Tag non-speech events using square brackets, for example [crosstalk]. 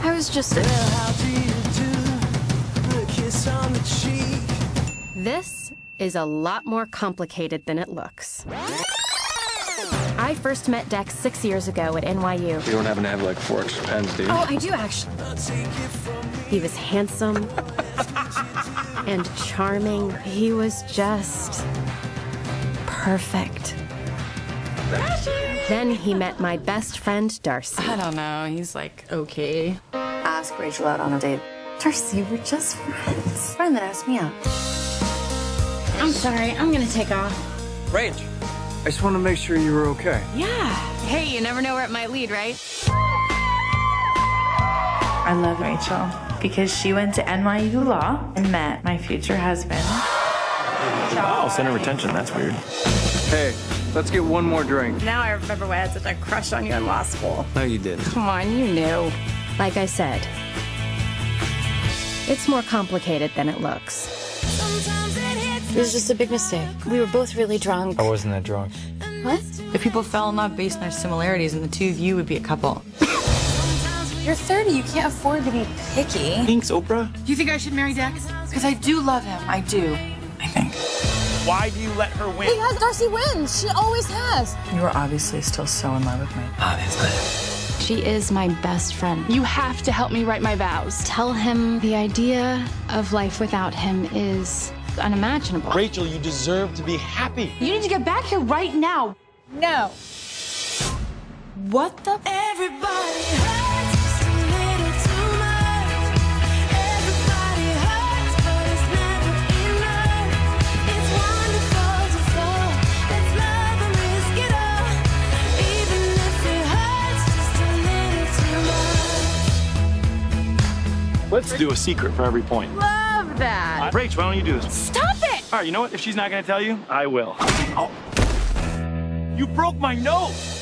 I was just. This is a lot more complicated than it looks. I first met Dex six years ago at NYU. You don't happen to have like forks or pens, do you? Oh, I do actually. He was handsome [laughs] and charming. He was just perfect. Then he met my best friend, Darcy. I don't know. He's like, okay. Ask Rachel out on a date. Darcy, we're just friends. Friend that asked me out. I'm sorry, I'm gonna take off. Rach, I just want to make sure you were okay. Yeah. Hey, you never know where it might lead, right? I love Rachel because she went to NYU Law and met my future husband. Oh, center retention. That's weird. Hey, let's get one more drink. Now I remember why I had such a crush on you in law school. No, you didn't. Come on, you knew. Like I said, it's more complicated than it looks. It was just a big mistake. We were both really drunk. I wasn't that drunk. What? If people fell in love based on their similarities, and the two of you would be a couple. [coughs] You're 30. You can't afford to be picky. Thanks, Oprah. Do you think I should marry Dex? Because I do love him. I do. I think. Why do you let her win? Because Darcy wins. She always has. You are obviously still so in love with me. Obviously. She is my best friend. You have to help me write my vows. Tell him the idea of life without him is unimaginable. Rachel, you deserve to be happy. You need to get back here right now. No. What the? Let's do a secret for every point. Love that. Rach, why don't you do this? Stop it! All right, you know what? If she's not going to tell you, I will. Oh. You broke my nose.